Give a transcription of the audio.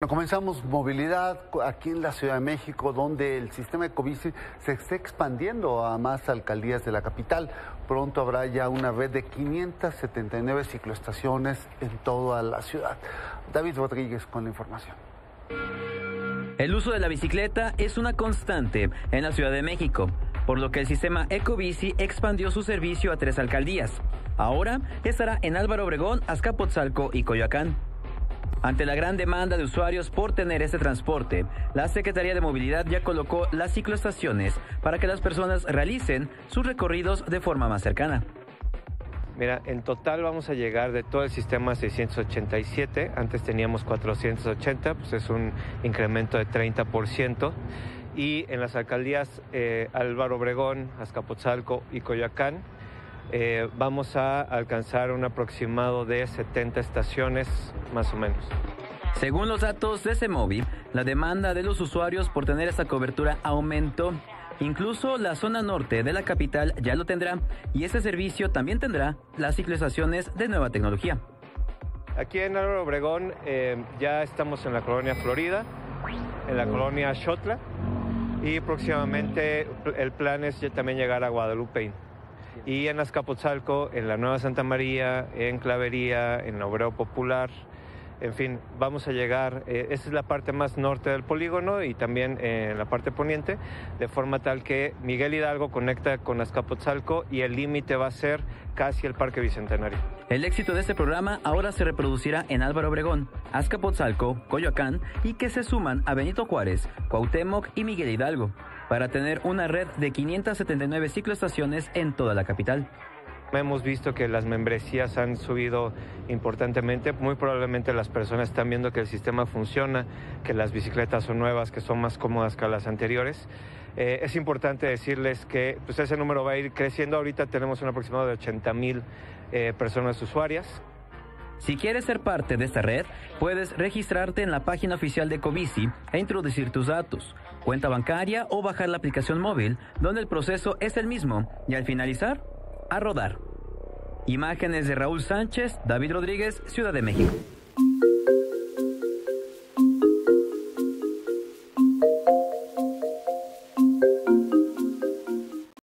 Bueno, comenzamos movilidad aquí en la Ciudad de México, donde el sistema COVID se está expandiendo a más alcaldías de la capital. Pronto habrá ya una red de 579 cicloestaciones en toda la ciudad. David Rodríguez con la información. El uso de la bicicleta es una constante en la Ciudad de México, por lo que el sistema Ecobici expandió su servicio a tres alcaldías. Ahora estará en Álvaro Obregón, Azcapotzalco y Coyoacán. Ante la gran demanda de usuarios por tener este transporte, la Secretaría de Movilidad ya colocó las cicloestaciones para que las personas realicen sus recorridos de forma más cercana. Mira, en total vamos a llegar de todo el sistema a 687, antes teníamos 480, pues es un incremento de 30%, y en las alcaldías eh, Álvaro Obregón, Azcapotzalco y Coyoacán, eh, vamos a alcanzar un aproximado de 70 estaciones más o menos. Según los datos de CEMOVI, la demanda de los usuarios por tener esta cobertura aumentó. Incluso la zona norte de la capital ya lo tendrá y ese servicio también tendrá las ciclizaciones de nueva tecnología. Aquí en Álvaro Obregón eh, ya estamos en la colonia Florida, en la colonia Xotla y próximamente el plan es también llegar a Guadalupe y en Azcapotzalco, en la Nueva Santa María, en Clavería, en Obrero Popular. En fin, vamos a llegar, eh, esa es la parte más norte del polígono y también en la parte poniente, de forma tal que Miguel Hidalgo conecta con Azcapotzalco y el límite va a ser casi el Parque Bicentenario. El éxito de este programa ahora se reproducirá en Álvaro Obregón, Azcapotzalco, Coyoacán y que se suman a Benito Juárez, Cuauhtémoc y Miguel Hidalgo para tener una red de 579 cicloestaciones en toda la capital. Hemos visto que las membresías han subido importantemente. Muy probablemente las personas están viendo que el sistema funciona, que las bicicletas son nuevas, que son más cómodas que las anteriores. Eh, es importante decirles que pues, ese número va a ir creciendo. Ahorita tenemos un aproximado de 80 mil eh, personas usuarias. Si quieres ser parte de esta red, puedes registrarte en la página oficial de Covici e introducir tus datos, cuenta bancaria o bajar la aplicación móvil, donde el proceso es el mismo y al finalizar, a rodar. Imágenes de Raúl Sánchez, David Rodríguez, Ciudad de México.